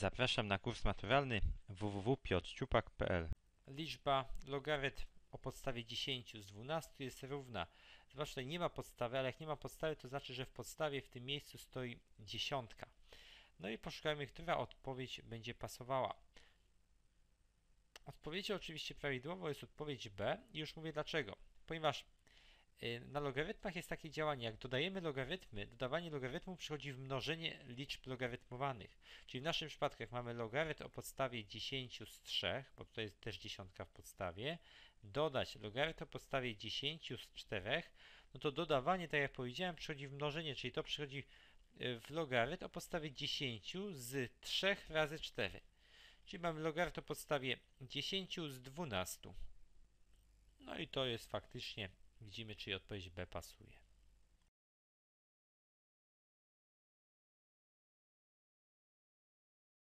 Zapraszam na kurs maturalny www.piotrciupak.pl Liczba logarytm o podstawie 10 z 12 jest równa. Zobacz, tutaj nie ma podstawy, ale jak nie ma podstawy, to znaczy, że w podstawie w tym miejscu stoi dziesiątka. No i poszukajmy, która odpowiedź będzie pasowała. Odpowiedzią oczywiście prawidłową jest odpowiedź B i już mówię dlaczego. Ponieważ na logarytmach jest takie działanie, jak dodajemy logarytmy, dodawanie logarytmu przychodzi w mnożenie liczb logarytmowanych. Czyli w naszym przypadku, jak mamy logarytm o podstawie 10 z 3, bo tutaj jest też dziesiątka w podstawie, dodać logarytm o podstawie 10 z 4, no to dodawanie, tak jak powiedziałem, przychodzi w mnożenie, czyli to przychodzi y, w logarytm o podstawie 10 z 3 razy 4. Czyli mamy logarytm o podstawie 10 z 12. No i to jest faktycznie, widzimy, czy odpowiedź B pasuje.